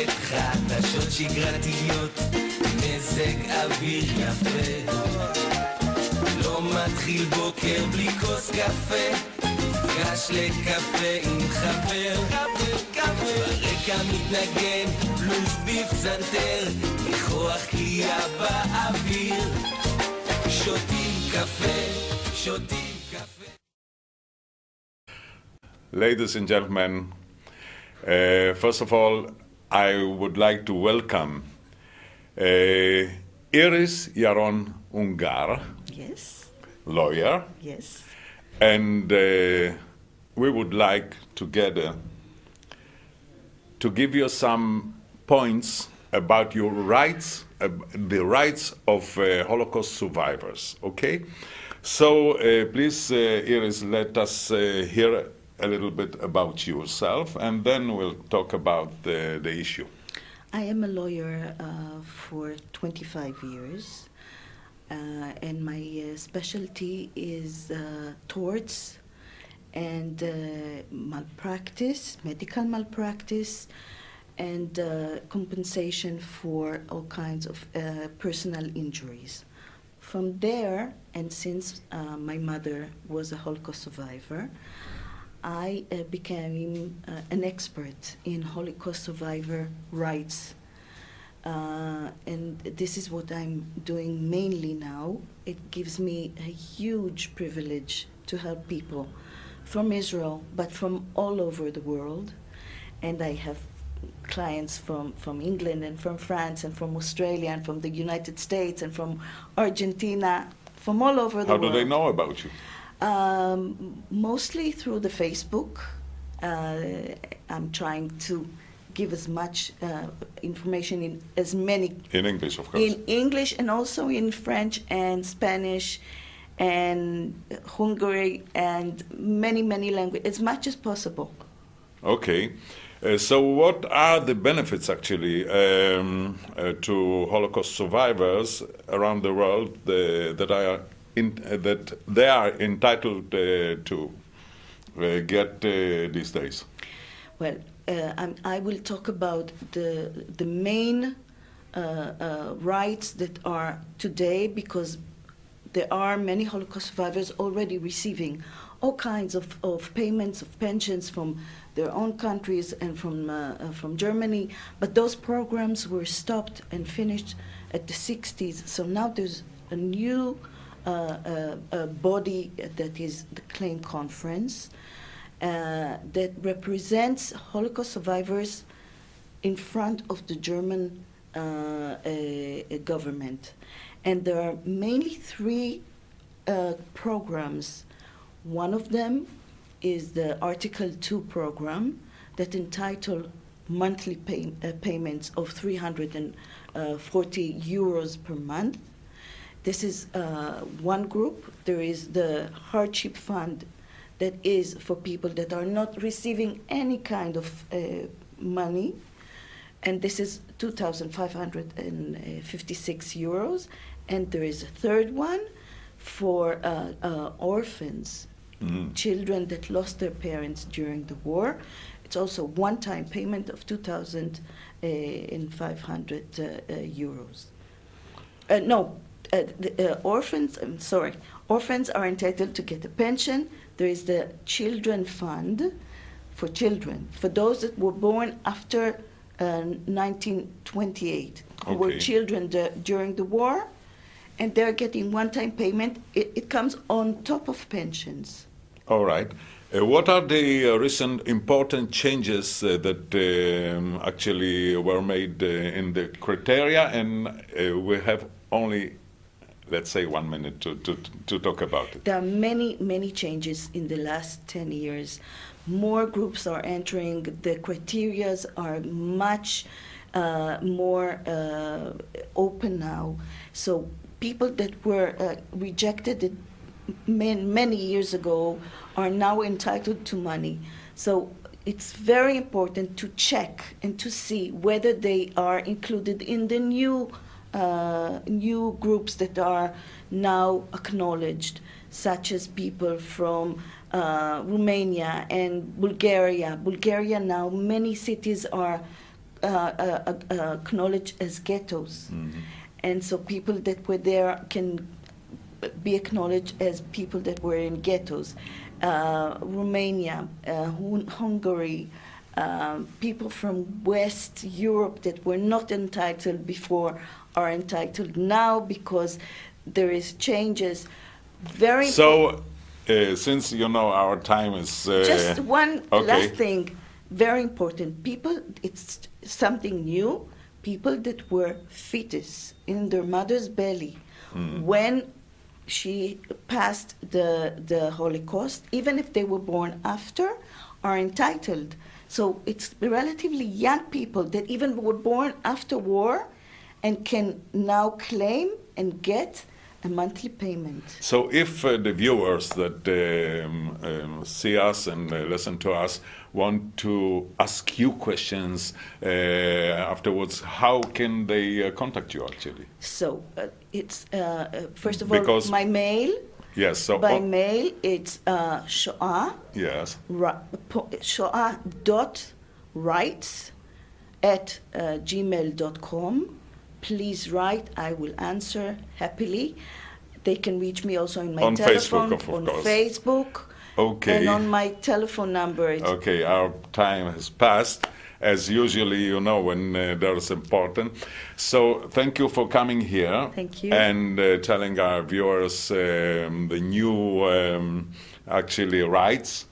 שקט, חדשות שגרתיות, מזג אוויר יפה. לא מתחיל בוקר בלי כוס קפה, גש לקפה עם חבר. ברקע מתנגן, בלוז בפסנתר, ניחוח קליעה באוויר. שותים קפה, שותים קפה. Ladies and gentlemen, uh, first of all, I would like to welcome uh, Iris Yaron Ungar, Yes, lawyer, yes. and uh, we would like together to give you some points about your rights, uh, the rights of uh, Holocaust survivors. Okay, so uh, please, uh, Iris, let us uh, hear a little bit about yourself, and then we'll talk about the, the issue. I am a lawyer uh, for 25 years, uh, and my uh, specialty is uh, torts and uh, malpractice, medical malpractice, and uh, compensation for all kinds of personal injuries. From there, and since my mother was a Holocaust survivor, I uh, became uh, an expert in Holocaust survivor rights. Uh, and this is what I'm doing mainly now. It gives me a huge privilege to help people from Israel, but from all over the world. And I have clients from, from England and from France and from Australia and from the United States and from Argentina, from all over the How world. do they know about you? Um, mostly through the Facebook. Uh, I'm trying to give as much uh, information in as many In English, of course. in English and also in French and Spanish and Hungary and many many languages as much as possible. Okay. Uh, so, what are the benefits actually um, uh, to Holocaust survivors around the world that are in, uh, that they are entitled uh, to uh, get these days? Well, I'm, I will talk about the the main rights that are today because there are many Holocaust survivors already receiving all kinds of, of payments of pensions from their own countries and from uh, from Germany, but those programs were stopped and finished at the 60s. So now there's a new uh, uh, body that is the Claim Conference uh, that represents Holocaust survivors in front of the German uh, uh, government. And there are mainly three uh, programs. One of them is the Article 2 program that entitle monthly pay, uh, payments of 340 euros per month. This is uh, one group. There is the hardship fund that is for people that are not receiving any kind of uh, money, and this is 2,556 euros. And there is a third one for uh, uh, orphans, Mhm. children that lost their parents during the war. It's also one-time payment of 2,500 uh, uh, euros. Uh, no, uh, the, uh, orphans, I'm sorry, orphans are entitled to get a pension. There is the Children Fund for children, for those that were born after uh, 1928, who were children du- during the war, and they're getting one time payment. It, it comes on top of pensions. All right. Uh, what are the uh, recent important changes uh, that um, actually were made uh, in the criteria? And uh, we have only, let's say, one minute to, to, to talk about it. There are many, many changes in the last 10 years. More groups are entering, the criterias are much uh, more uh, open now. So people that were uh, rejected many, many years ago are now entitled to money. So it's very important to check and to see whether they are included in the new uh, new groups that are now acknowledged, such as people from uh, Romania and Bulgaria. Bulgaria now, many cities are uh, uh, uh, acknowledged as ghettos. And so people that were there can be acknowledged as people that were in ghettos. Uh, Romania, uh, Hun- Hungary, um, people from West Europe that were not entitled before are entitled now because there is changes. Very So, uh, since you know our time is uh, just one okay. last thing, very important. People, it's something new. People that were fetus in their mother's belly Hmm. when she passed the the Holocaust, even if they were born after, are entitled. So it's relatively young people that even were born after war, and can now claim and get a monthly payment. So, if uh, the viewers that um, um, see us and uh, listen to us want to ask you questions uh, afterwards, how can they uh, contact you actually? So uh, it's uh, first of Because- all my mail. Yes. So, By oh, mail, it's uh, Shoah, yes. ri- po- Shoah dot rights at uh, gmail.com. Please write. I will answer happily. They can reach me also in my On telephone, Facebook, of on course. Facebook, Okay. and on my telephone number. It's Okay, our time has passed. As usually, you know, when uh, there's important. So, thank you for coming here. Thank you. And uh, telling our viewers um, the new, um, actually, rights